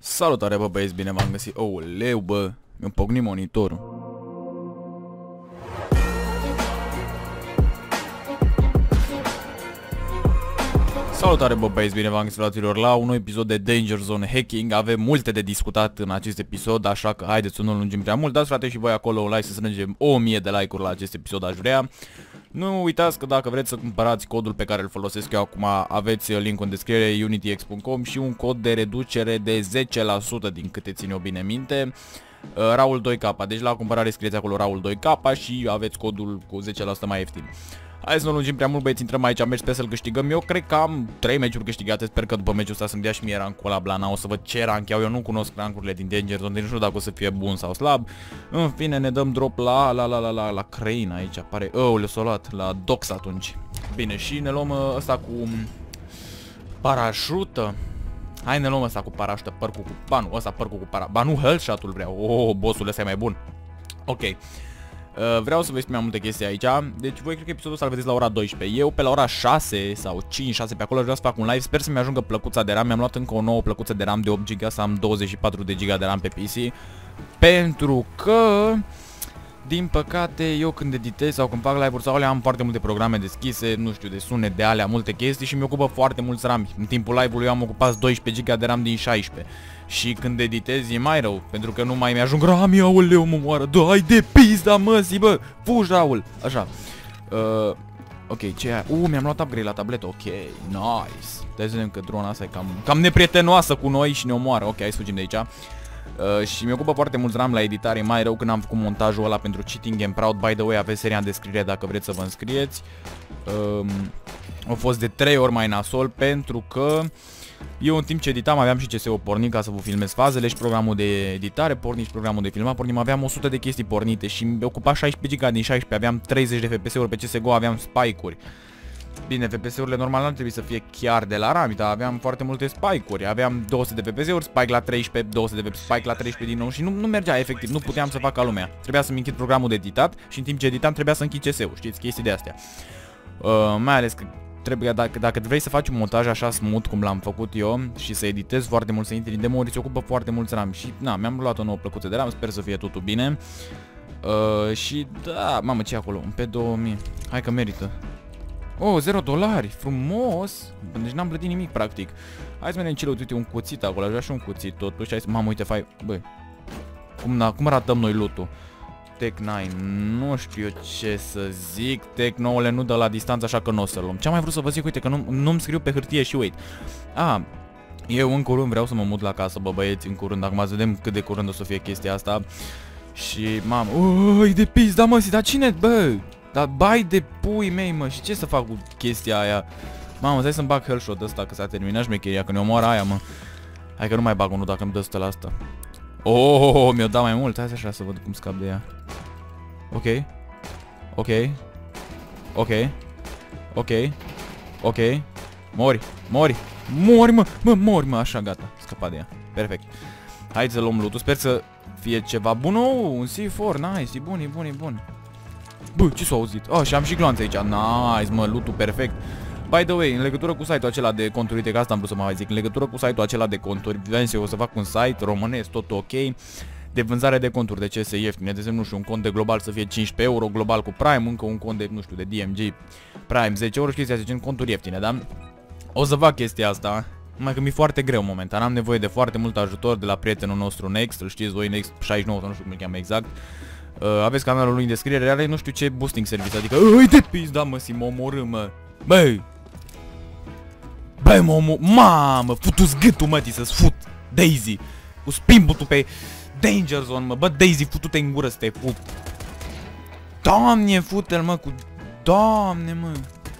Salutare bă băieți, bine v-am găsit. Oh, leu bă, mi-a pocnit monitorul. Salutare bă băieți, bine v-am găsit fraților la un nou episod de Danger Zone Hacking. Avem multe de discutat în acest episod, așa că haideți să nu lungim prea mult. Dați frate și voi acolo un like să strângem 1000 de like-uri la acest episod aș vrea nu uitați că dacă vreți să cumpărați codul pe care îl folosesc eu acum, aveți link în descriere unityx.com și un cod de reducere de 10% din câte țin eu bine minte. Uh, Raul 2K, deci la cumpărare scrieți acolo Raul 2K și aveți codul cu 10% mai ieftin. Hai să nu lungim prea mult, băieți, intrăm aici, am mers pe să-l câștigăm. Eu cred că am 3 meciuri câștigate, sper că după meciul ăsta să-mi dea și mie rancul la Blana, o să văd ce rank iau, eu nu cunosc rankurile din Danger Zone, deci nu știu dacă o să fie bun sau slab. În fine, ne dăm drop la, la, la, la, la, la Crane aici, apare, oh, le-o luat, la Dox atunci. Bine, și ne luăm uh, ăsta cu um, parașută. Hai ne luăm ăsta cu parașută, părcul cu, ba nu, ăsta părcul cu para, ba nu, headshot-ul vreau, oh, bossul ăsta e mai bun. Ok. Uh, vreau să vă mai multe chestii aici. Deci voi cred că episodul ăsta l vedeți la ora 12. Eu pe la ora 6 sau 5-6 pe acolo vreau să fac un live. Sper să-mi ajungă plăcuța de RAM. Mi-am luat încă o nouă plăcuță de RAM de 8 GB, să am 24 de GB de RAM pe PC. Pentru că... Din păcate, eu când editez sau când fac live-uri sau alea am foarte multe programe deschise, nu știu, de sunet, de alea, multe chestii și mi ocupă foarte mulți RAM. În timpul live-ului eu am ocupat 12 GB de RAM din 16. Și când editez e mai rău, pentru că nu mai mi-ajung Rami, aoleu, mă moară, dai de pizda, mă, zi, bă, fugi, Raul, așa. Uh, ok, ce e Uh, mi-am luat upgrade la tabletă, ok, nice. Deci vedem că drona asta e cam, cam neprietenoasă cu noi și ne omoară, ok, hai să fugim de aici. Uh, și mi ocupă foarte mult RAM la editare, mai rău când am făcut montajul ăla pentru Cheating and Proud. By the way, aveți seria în descriere dacă vreți să vă înscrieți. Uh, au fost de 3 ori mai nasol pentru că eu în timp ce editam aveam și CSO pornit ca să vă filmez fazele și programul de editare pornit și programul de filmat pornit. Aveam 100 de chestii pornite și mi ocupa 16 GB din 16, aveam 30 de FPS-uri pe CSGO, aveam spike-uri. Bine, FPS-urile normal nu trebuie să fie chiar de la RAM, dar aveam foarte multe spike-uri. Aveam 200 de FPS-uri, spike la 13, 200 de spike la 13 din nou și nu, nu mergea efectiv, nu puteam să fac ca lumea. Trebuia să-mi închid programul de editat și în timp ce editam trebuia să închid CS-ul, știți, chestii de astea. Uh, mai ales că trebuie, dacă, dacă vrei să faci un montaj așa smooth cum l-am făcut eu și să editezi foarte mult, să intri în demo se ocupă foarte mulți RAM și na, mi-am luat o nouă plăcuță de RAM, sper să fie totul bine. Uh, și da, mamă, ce acolo? Un P2000. Hai că merită. Oh, 0 dolari, frumos. Deci n-am plătit nimic, practic. Hai să vedem ce uite, un cuțit acolo, aș vrea și un cuțit totuși. Hai să... Mamă, uite, fai... Băi, cum, cum ratăm noi lutul? Tech 9, nu știu ce să zic, Tech 9 le nu dă la distanță, așa că nu o să luăm. Ce am mai vrut să vă zic, uite că nu, nu-mi scriu pe hârtie și wait. Ah, eu în curând vreau să mă mut la casă, bă băieți, în curând, acum să vedem cât de curând o să fie chestia asta. Și, mamă, ui, de pis, da mă, dar cine, bă, dar bai de pui mei, mă, și ce să fac cu chestia aia? Mamă, stai să-mi bag hellshot ăsta, că s-a terminat șmecheria, că ne omoară aia, mă. Hai că nu mai bag unul dacă îmi dă la asta. Oh, mi-o dat mai mult. Hai să așa să văd cum scap de ea. Ok. Ok. Ok. Ok. Ok. Mori. Mori. Mori, mă. Mă, mori, mă. Așa, gata. Scăpat de ea. Perfect. Hai să luăm loot Sper să fie ceva bun. Oh, un C4. Nice. E bun, e bun, e bun. Bă, ce s-a auzit? Oh, și am și glanțe aici. Nice, mă. Loot perfect. By the way, în legătură cu site-ul acela de conturi, uite că asta am vrut să mai zic, în legătură cu site-ul acela de conturi, vreau eu o să fac un site românesc, tot ok, de vânzare de conturi de CS ieftine, de exemplu, nu știu, un cont de global să fie 15 euro, global cu Prime, încă un cont de, nu știu, de DMG Prime 10 euro și chestia gen conturi ieftine, da? O să fac chestia asta, numai că mi-e foarte greu momentan, am nevoie de foarte mult ajutor de la prietenul nostru Next, îl știți voi, Next 69, nu știu cum îl cheamă exact. Uh, aveți canalul lui în descriere, are nu știu ce boosting service, adică, uite pizda mă, si mă omorâ, mă. Băi, Băi, mă, mamă, futu-ți gâtul, mătii, să-ți fut Daisy. Cu spimbutul pe Danger Zone, mă, bă, Daisy, futu-te în gură să te fut Doamne, fute-l, mă, cu... Doamne, mă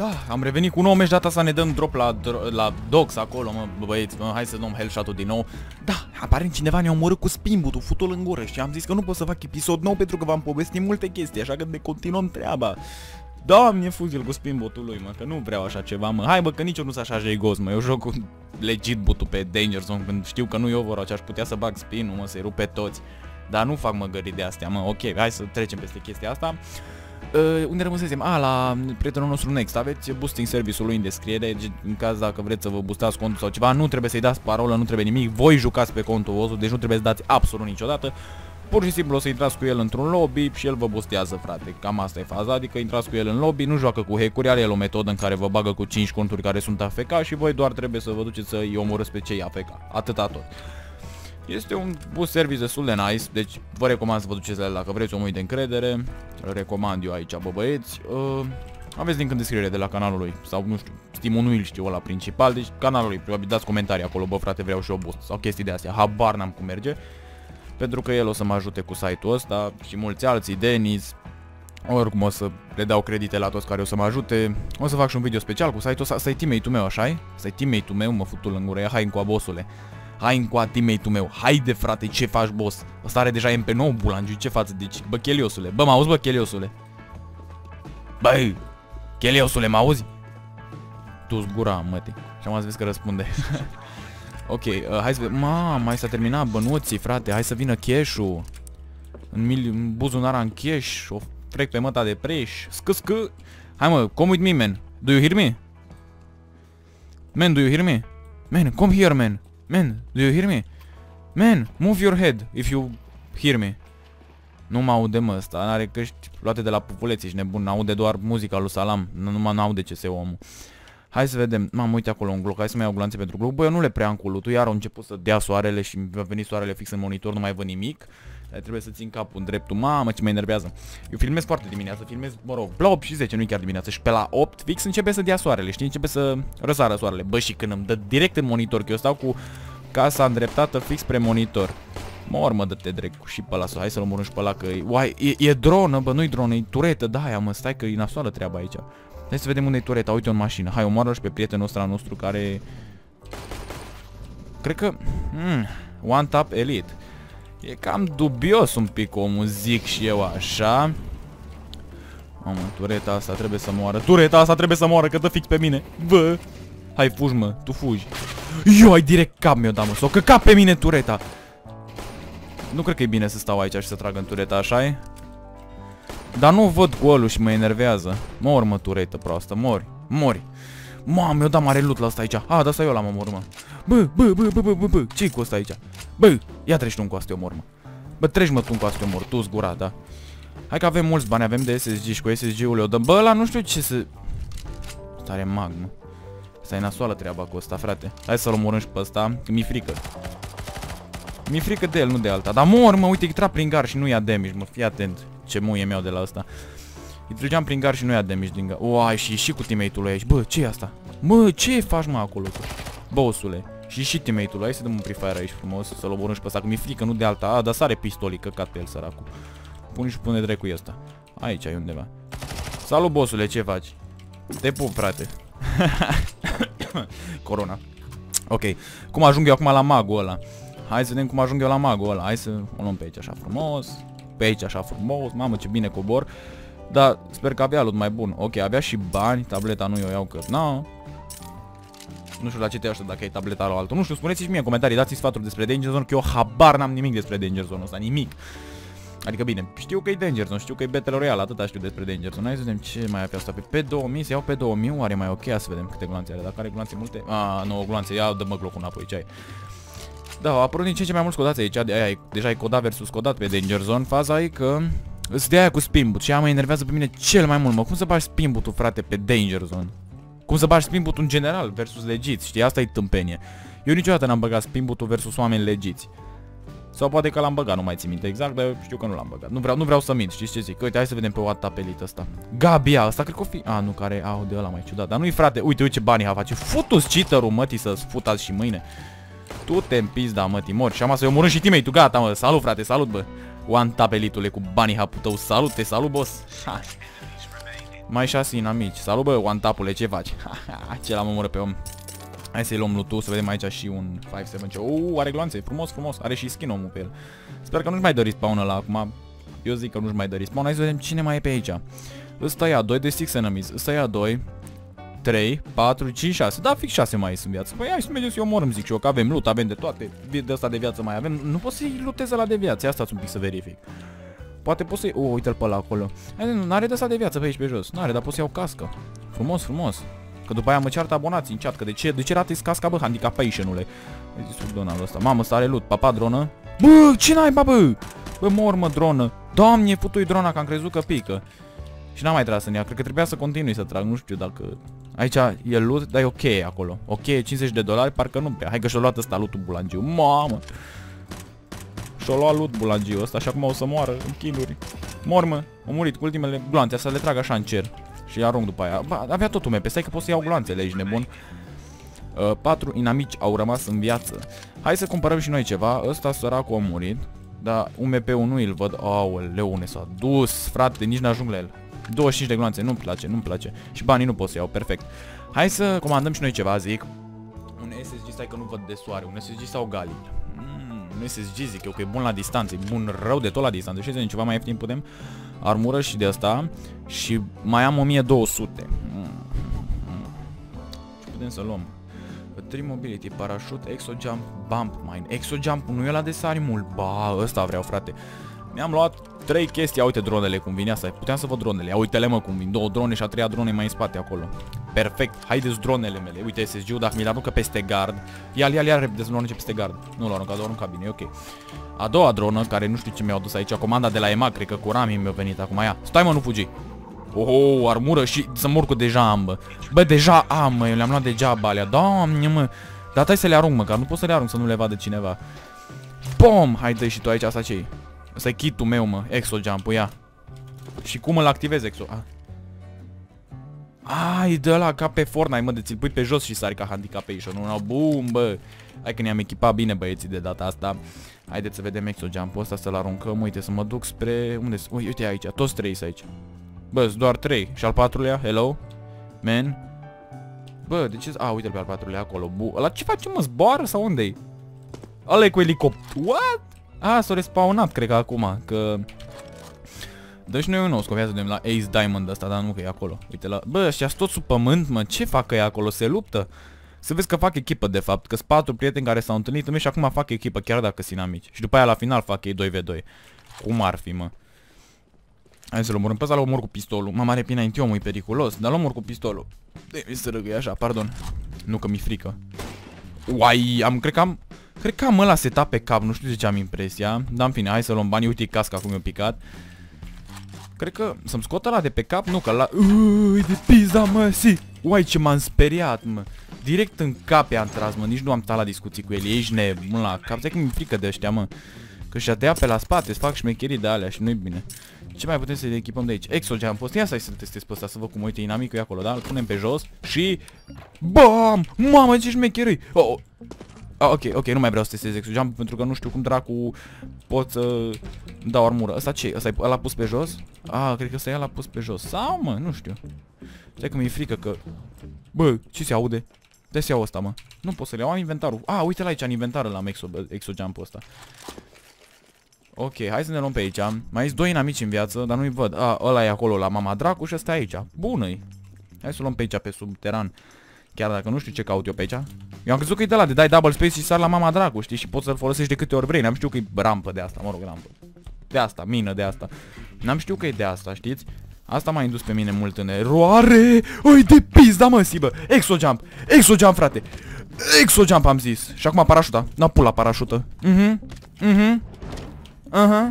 Da, am revenit cu un nou meci, data să ne dăm drop la, la Dox acolo, mă, băieți, mă, hai să dăm headshot-ul din nou Da, aparent cineva ne-a omorât cu spimbutul, futul în gură și am zis că nu pot să fac episod nou pentru că v-am povestit multe chestii, așa că ne continuăm treaba Doamne, fuzil cu spin botul lui, mă, că nu vreau așa ceva, mă. Hai, bă, că nici eu nu sunt așa jegos, mă. Eu joc cu legit botul pe Danger Zone, când știu că nu eu vor ce aș putea să bag spin-ul, mă, să-i rup pe toți. Dar nu fac măgării de astea, mă, ok, hai să trecem peste chestia asta. Uh, unde rămăsesem? A, la prietenul nostru Next. Aveți boosting service-ul lui în descriere. În caz dacă vreți să vă boostați contul sau ceva, nu trebuie să-i dați parolă, nu trebuie nimic. Voi jucați pe contul vostru, deci nu trebuie să dați absolut niciodată. Pur și simplu o să intrați cu el într-un lobby și el vă boostează, frate. Cam asta e faza, adică intrați cu el în lobby, nu joacă cu hack-uri, are el o metodă în care vă bagă cu 5 conturi care sunt AFK și voi doar trebuie să vă duceți să-i omorâți pe cei AFK. Atâta tot. Este un boost service destul de nice, deci vă recomand să vă duceți la el dacă vreți omul de încredere. Îl recomand eu aici, bă băieți. Uh, aveți link în descriere de la canalul lui sau nu știu, Steam nu știu ăla principal, deci canalul lui, probabil dați comentarii acolo, bă frate vreau și o boost sau chestii de astea, habar n-am cum merge. Pentru că el o să mă ajute cu site-ul ăsta și mulți alții, Denis, oricum o să le dau credite la toți care o să mă ajute. O să fac și un video special cu site-ul ăsta, să-i teammate-ul meu, așa -i? Să-i teammate-ul meu, mă futul în gură, hai încoa bossule. Hai încoa teammate-ul meu, haide frate, ce faci boss? Ăsta are deja MP9 bulangiu, ce față? Deci, bă, Cheliosule, bă, mă auzi, bă, Cheliosule? Băi, Cheliosule, mă auzi? Tu zgura, mătii. Și am vezi că răspunde. ok, uh, hai să vedem. Ma, mai s-a terminat bănuții, frate. Hai să vină cash-ul. În, mil în buzunara în cash. O frec pe măta de preș. Scă, scă. Hai mă, come with me, man. Do you hear me? Man, do you hear me? Man, come here, man. Man, do you hear me? Man, move your head if you hear me. Nu mă aude mă ăsta, are căști luate de la populeții, ești nebun, aude doar muzica lui Salam, nu mă aude ce se omul. Hai să vedem, m-am uite acolo un gloc, hai să mai iau glanțe pentru gloc. Băi, eu nu le prea am cu lutul, iar au început să dea soarele și mi-a venit soarele fix în monitor, nu mai văd nimic. Dar trebuie să țin capul în dreptul, mamă ce mă enervează. Eu filmez foarte dimineața, filmez, mă rog, la 8 și 10, nu chiar dimineața. Și pe la 8 fix începe să dea soarele, știi, începe să răsară soarele. Bă, și când îmi dă direct în monitor, că eu stau cu casa îndreptată fix spre monitor. Mor, mă, dă-te drept și pe ăla, hai să-l omorâm și pe ăla, că e, uai, e, e dronă, bă, nu-i dronă, e turetă, da, aia, mă, stai că e nasoală treaba aici. Hai să vedem unde e tureta, uite o în mașină, hai, omoară și pe prietenul ăsta nostru care... Cred că... Mm, one tap elite. E cam dubios un pic omul, zic și eu așa. Mamă, tureta asta trebuie să moară. Tureta asta trebuie să moară, că dă fix pe mine. Bă! Hai, fugi, mă, tu fugi. Eu ai direct cap mi-o da, mă, s-o căcat pe mine tureta. Nu cred că e bine să stau aici și să trag în tureta, așa -i? Dar nu văd golul și mă enervează. Mor, mă, turetă proastă, mori, mori. Mamă, mi-o da mare loot la asta aici. Ah, dar asta eu l-am omor, mă. Bă, bă, bă, bă, bă, bă, bă, ce-i cu asta aici? Bă, ia treci tu cu asta, omor, mă. Bă, treci mă tu cu asta, omor, tu zgura, da. Hai că avem mulți bani, avem de SSG și cu SSG-ul le dăm. Bă, ăla nu știu ce să... Stare mag, mă. Asta e nasoală treaba cu ăsta, frate. Hai să-l omorâm și pe ăsta, că mi-e frică. Mi-e frică de el, nu de alta. Dar mor, mă, uite, intra prin gar și nu ia damage, mă, fii atent. Ce muie meu de la ăsta. Îi trăgeam prin gar și nu ia damage din gar. Uai, și și cu teammate-ul aici. Bă, ce e asta? Mă, ce faci, mă, acolo tu? Bossule. Și și teammate-ul Hai să dăm un pre-fire aici frumos, să-l omorâm și pe ăsta, că mi-e frică, nu de alta. A, dar sare pistolii, căcat pe el, săracul. Pune și pune dracu ăsta. Aici ai undeva. Salut, bossule, ce faci? Te pup, frate. Corona. Ok. Cum ajung eu acum la magul ăla? Hai să vedem cum ajung eu la magul ăla. Hai să o luăm pe aici așa frumos. Pe aici așa frumos. Mamă ce bine cobor. Dar sper că avea loot mai bun. Ok, avea și bani. Tableta nu eu iau că... No. Nu știu la ce te aștept dacă ai tableta la altul. Nu știu, spuneți și mie în comentarii, dați sfaturi despre Danger Zone, că eu habar n-am nimic despre Danger Zone ăsta, nimic. Adică bine, știu că e Danger Zone, știu că e Battle Royale, atâta știu despre Danger Zone. Hai să vedem ce mai avea asta pe P2000, să iau P2000, oare mai ok, să vedem câte gloanțe are. Dacă are gloanțe multe, a, nu, gloanțe, ia dă-mă glocul înapoi, ce ai. Da, au apărut din ce ce mai mulți codați aici, de aia, deja e codat versus codat pe Danger Zone. Faza e că îți de aia cu spinbut și aia mă enervează pe mine cel mai mult, mă. Cum să bagi spinbutul, frate, pe Danger Zone? Cum să bagi spinbutul în general versus legiți, știi? Asta e tâmpenie. Eu niciodată n-am băgat spinbutul versus oameni legiți. Sau poate că l-am băgat, nu mai țin minte exact, dar știu că nu l-am băgat. Nu vreau, nu vreau să mint, știți ce zic? Uite, hai să vedem pe WhatsApp elite ăsta. Gabia, ăsta cred că o fi... A, nu, care au de ăla mai ciudat. Dar nu-i frate, uite, uite ce bani ha face. Futu-ți cheater-ul, mătii, să-ți futați și mâine. Tu te împizi, da, mătii, mori. Și am să-i omorâm și teammate-ul, gata, mă. Salut, frate, salut, bă. One tap elitule cu banii hapul tău. Salut, te salut, boss. Ha. Mai șase inamici. Salut, bă, one tapule, ce faci? ce l-am omorât pe om. Hai să-i luăm lutul, să vedem aici și un 5-7 Uh, are gloanțe, frumos, frumos, are și skin omul pe el. Sper că nu-și mai dă respawn ăla acum. Eu zic că nu-și mai dă respawn. Hai să vedem cine mai e pe aici. Ăsta ia 2 de 6 enemies, ăsta ia 2, 3, 4, 5, 6. Da, fix 6 mai sunt viață. Păi hai să mergem să-i omorâm, zic și eu, că avem loot, avem de toate. De asta de viață mai avem. Nu poți să-i luteze la de viață. Asta un pic să verific. Poate poți să-i... Oh, uite-l pe ăla acolo. N-are de asta de viață pe aici pe jos. N-are, dar poți să iau cască. Frumos, frumos. Că după aia mă ceartă abonații în chat, că de ce, de ce ratiți casca, bă, handicapation-ule? Vezi sub Donald ăsta. Mamă, ăsta are loot. Papa, dronă. Bă, ce n-ai, bă? Bă, mor, mă, dronă. Doamne, putui drona, că am crezut că pică. Și n-am mai tras în ea. Cred că trebuia să continui să trag. Nu știu dacă... Aici e loot, dar e ok acolo. Ok, 50 de dolari, parcă nu prea. Hai că și-a luat ăsta lootul bulangiu. Mamă! Și-a luat loot bulangiu ăsta și acum o să moară în kill-uri. Mor, mă. A murit cu ultimele gloanțe, să le trag așa în cer. Și arunc după aia. Ba, avea tot un MP, stai că pot să iau gloanțele, ești nebun. Uh, patru inamici au rămas în viață. Hai să cumpărăm și noi ceva. Ăsta săracul a murit. Dar UMP-ul nu îl văd. Aoleu, unde s-a dus, frate, nici n-ajung la el. 25 de gloanțe, nu-mi place, nu-mi place. Și banii nu pot să iau, perfect. Hai să comandăm și noi ceva, zic. Un SSG, stai că nu văd de soare, un SSG sau Gali. Mm, un SSG zic eu că e bun la distanță, e bun rău de tot la distanță. Și ceva mai ieftin putem armură și de asta. Și mai am 1200. Mm, mm. Ce putem să luăm? Tree Mobility, Parachute, Exo Jump, Bump Mine. Exo Jump nu e la de sari mult. Ba, ăsta vreau, frate. Mi-am luat trei chestii, uite dronele cum vine asta, puteam să văd dronele, uite-le mă cum vin, două drone și a treia drone mai în spate acolo. Perfect, haideți dronele mele, uite SSG-ul, dacă mi-l aruncă peste gard, ia-l, ia-l, ia repede să-l arunce peste gard. Nu l-a aruncat, l-a aruncat bine, e ok. A doua dronă, care nu știu ce mi-au adus aici, comanda de la EMAG, cred că cu Rami mi-a venit acum, ia, stai mă, nu fugi. Oh, armură și să mor cu deja am, bă. Bă, deja am, mă, eu le-am luat degeaba alea, doamne, mă. Dar tai să le arunc, măcar, nu pot să le arunc să nu le vadă cineva. Pom! Hai, dă și tu aici, asta ce -i? Asta e kitul meu, mă. Exo jump ia. Și cum îl activez exo? Ah. Ai, dă la ca pe Fortnite, mă, de ți-l pui pe jos și sari ca handicapation. Nu, bum, bă. Hai că ne-am echipat bine băieții de data asta. Haideți să vedem exo jump-ul ăsta, să-l aruncăm. Uite, să mă duc spre... Unde Ui, uite aici, toți trei aici. Bă, doar trei. Și al patrulea, hello? Man? Bă, de ce... A, uite-l pe al patrulea acolo. Bu... La ce face, mă? Zboară sau unde-i? Ăla e cu elicopter. What? A, s-a respawnat, cred că acum, că... Dă și noi un nou scoviază de la Ace Diamond ăsta, dar nu că e acolo. Uite la... Bă, ăștia tot sub pământ, mă, ce fac că e acolo? Se luptă? Să vezi că fac echipă, de fapt, că sunt patru prieteni care s-au întâlnit în și acum fac echipă, chiar dacă sunt amici. Și după aia la final fac ei 2v2. Cum ar fi, mă? Hai să-l omorâm. Pe ăsta l-omor cu pistolul. Mă, mare pina omul e periculos, dar l-omor cu pistolul. De mi să râgâi așa, pardon. Nu că mi frică. Uai, am, cred că am... Cred că am ăla setat pe cap, nu știu de ce am impresia. Dar în fine, hai să luăm banii, uite casca cum mi-a picat. Cred că să-mi scot ăla de pe cap, nu că la... Uii, de pizza, mă, si! Uai, ce m-am speriat, mă. Direct în cap i-am tras, mă, nici nu am stat la discuții cu el, ești nebun la cap, zic că mi-e frică de ăștia, mă. Că și-a dea pe la spate, îți fac șmecherii de alea și nu-i bine. Ce mai putem să-i echipăm de aici? Exogeam post. Ia să-i să testez pe ăsta, să văd cum uite inamicul e acolo, da? Îl punem pe jos și... BAM! Mamă, ce șmecherii! Oh, oh. Ah, ok, ok, nu mai vreau să testez exojump pentru că nu știu cum dracu pot să dau armură. Ăsta ce? Ăsta l-a pus pe jos? Ah, cred că ăsta l-a pus pe jos. Sau, mă, nu știu. Stai că mi-e frică că... Bă, ce se aude? De să iau ăsta, mă. Nu pot să le iau, am inventarul. Ah, uite la aici, în inventar la exo, exojump-ul ăsta. Ok, hai să ne luăm pe aici. Mai sunt doi inamici în viață, dar nu-i văd. Ah, ăla e acolo la mama dracu și ăsta e aici. Bună-i. Hai să luăm pe aici, pe subteran. Chiar dacă nu știu ce caut eu pe aici. Eu am crezut că e de la de dai double space și sar la mama dracu, știi? Și poți să-l folosești de câte ori vrei. N-am știut că e rampă de asta, mă rog, rampă. De asta, mină de asta. N-am știut că e de asta, știți? Asta m-a indus pe mine mult în eroare. Oi de pizda, mă, sibă. Exojump. Exojump, frate. Exojump am zis. Și acum parașuta. N-a pula parașută. Mhm. Mhm. Aha.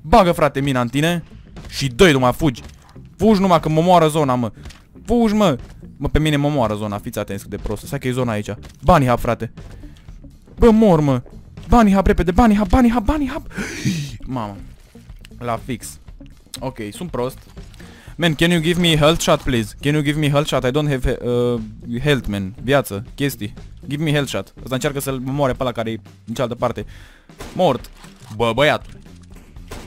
Bagă, frate, mina în tine. Și dă-i numai, fugi. Fugi numai că mă moară zona, mă. Fugi, mă. Mă, pe mine mă moară zona, fiți atenți cât de prost. Stai că e zona aici. Bunny hub, frate. Bă, mor, mă. Bunny hub, repede. Bunny hub, bunny hub, bunny hub. Mamă. La fix. Ok, sunt prost. Man, can you give me health shot, please? Can you give me health shot? I don't have uh, health, man. Viață, chestii. Give me health shot. Ăsta încearcă să-l moare pe ăla care e în cealaltă parte. Mort. Bă, băiatul.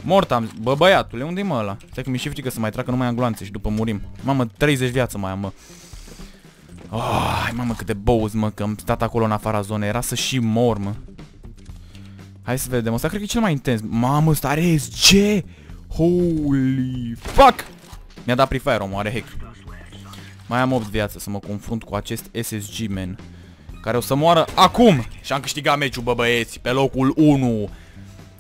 Mort am Bă, băiatule, unde-i mă ăla? Stai că mi-e și frică să mai trag, nu mai am gloanțe și după murim. Mamă, 30 viață mai am, mă. Oh, hai, mamă, câte bows, mă, că am stat acolo în afara zonei. Era să și mor, mă. Hai să vedem. Ăsta cred că e cel mai intens. Mamă, ăsta are SG! Holy fuck! Mi-a dat Free Fire, omul, are hack. Mai am 8 viață să mă confrunt cu acest SSG, man. Care o să moară acum! Și am câștigat meciul, bă băieți, pe locul 1.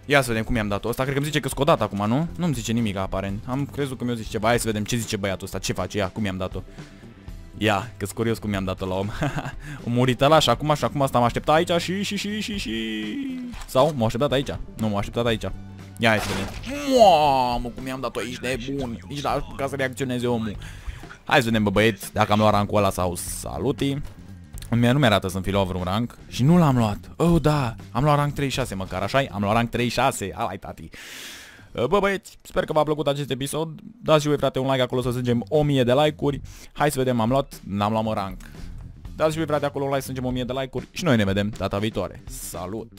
Ia să vedem cum i-am dat-o. Asta cred că îmi zice că scodat acum, nu? Nu-mi zice nimic aparent. Am crezut că mi-o zice ceva. Hai să vedem ce zice băiatul ăsta. Ce face? Ia, cum i-am dat-o. Ia, că curios cum i-am dat-o la om. o murit ăla și acum și acum asta m așteptat aici și și și și și... Sau m-a așteptat aici? Nu, m-a așteptat aici. Ia hai să vedem. Mamă, cum i-am dat-o aici de bun. Nici la ca să reacționeze omul. Hai să vedem, bă băieți, dacă am luat rancul ăla sau saluti. Mie nu mi-arată să-mi fi luat vreun rank și nu l-am luat. Oh, da, am luat rank 36 măcar, așa -i? Am luat rank 36. Hai, tati. Bă băieți, sper că v-a plăcut acest episod. Dați și voi frate un like acolo să strângem 1000 de like-uri. Hai să vedem, am luat, n-am luat mă rank. Dați și voi frate acolo un like să strângem 1000 de like-uri și noi ne vedem data viitoare. Salut!